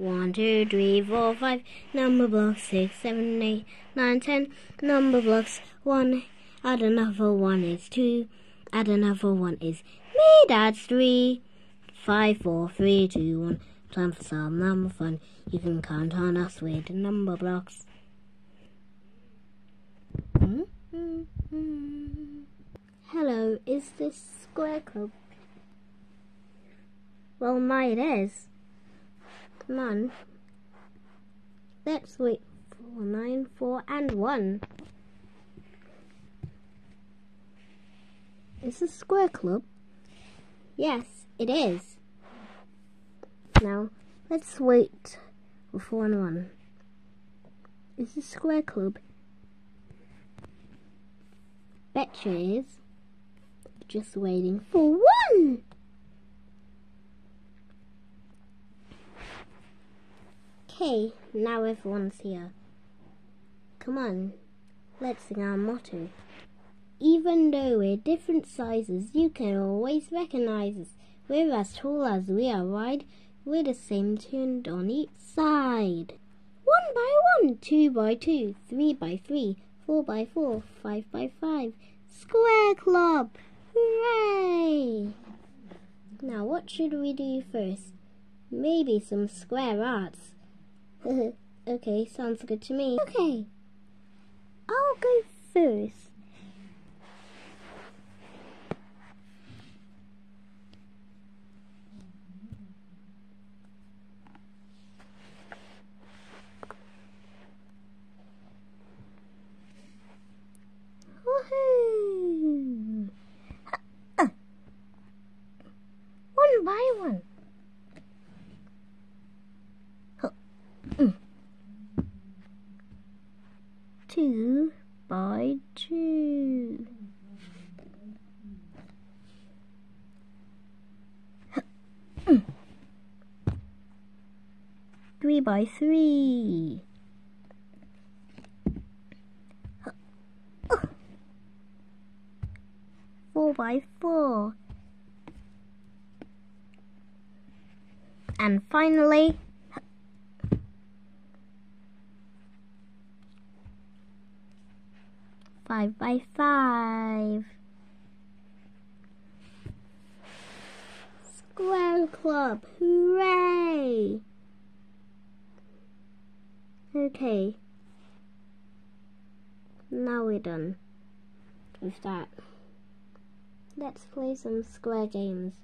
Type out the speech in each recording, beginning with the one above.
One, two, three, four, five. Numberblocks six, seven, eight, nine, ten. Numberblocks one. Add another one is two. Add another one is me. That's three. Five, four, three, two, one. Time for some number fun. You can count on us with Numberblocks. Hello, is this Square Club? Well, my it is. Come. Let's wait for nine, four, and one. Is this Square Club? Yes, it is. Now, let's wait for four and one. Is this Square Club? Betcha is. Just waiting for one! Okay, now everyone's here. Come on, let's sing our motto. Even though we're different sizes, you can always recognize us. We're as tall as we are wide, we're the same tuned on each side. One by one, two by two, three by three, four by four, five by five. Square Club! Hooray! Now what should we do first? Maybe some square arts. okay, sounds good to me. Okay, I'll go first. Woohoo! Uh, one by one. two by two. three by three. Four by four. And finally, five by five. Square Club, hooray! Okay, now we're done with that. Let's play some square games.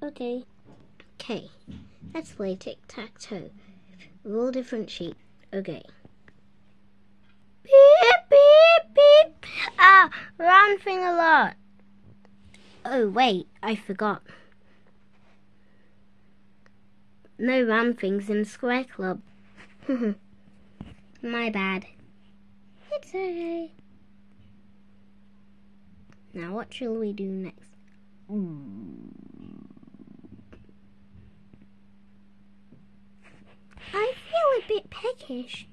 Okay. Okay, let's play tic-tac-toe. With all different sheep. Okay. Thing a lot. Oh, wait, I forgot. No round things in Square Club. My bad. It's okay. Now, what shall we do next? I feel a bit peckish.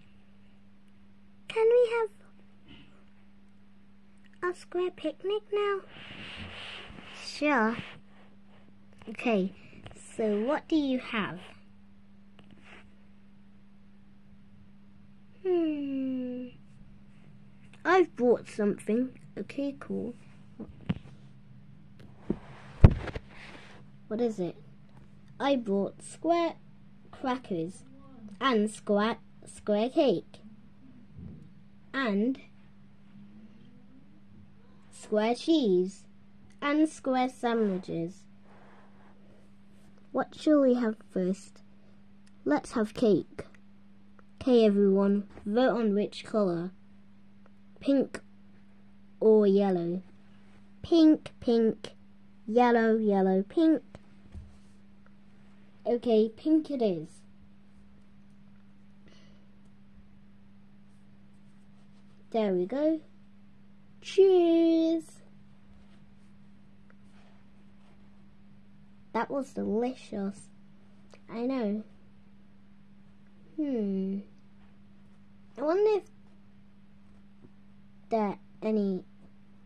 Can we have a square picnic now? Sure. Okay, so what do you have? Hmm. I've bought something. Okay, cool. What is it? I bought square crackers and square square cake and square cheese and square sandwiches. What shall we have first? Let's have cake. Okay, everyone, vote on which colour. Pink or yellow. Pink, pink, yellow, yellow, pink. Okay, pink it is. There we go. Cheese! That was delicious. I know. Hmm. I wonder if there are any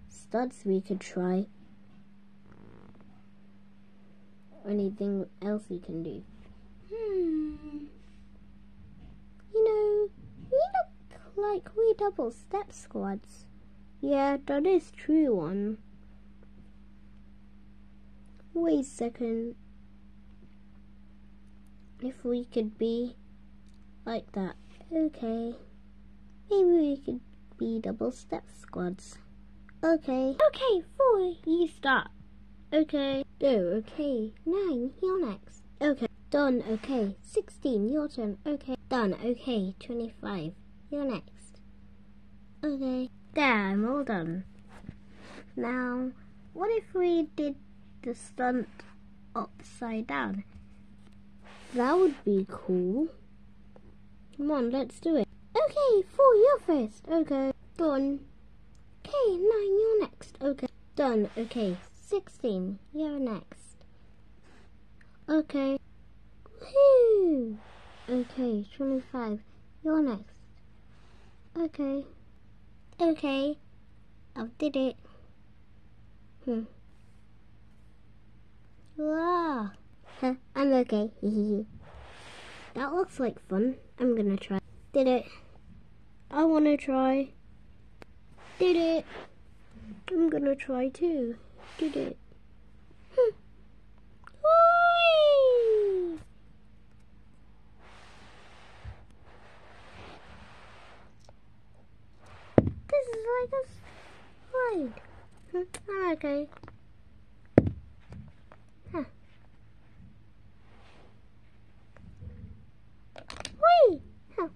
studs we could try. Anything else we can do. Hmm. You know, we look like we double step squads. Yeah, that is true one. Wait a second. If we could be like that. Okay. Maybe we could be double step squads. Okay. Okay, four, you start. Okay. Oh, okay. Nine, you're next. Okay. Done. Okay. Sixteen, your turn. Okay. Done. Okay. Twenty-five, you're next. Okay. There, I'm all done. Now, what if we did the stunt upside down? That would be cool. Come on, let's do it. Okay, four, you're first. Okay. Done. Okay, nine, you're next. Okay. Done. Okay. 16. You're next. Okay. Woo! Okay, 25. You're next. Okay. Okay. I did it. Hmm. Wow. Huh, I'm okay. that looks like fun. I'm gonna try. Did it. I wanna try. Did it. I'm gonna try too did it. okay. Huh. Whee! Oh,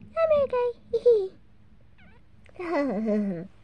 I'm okay.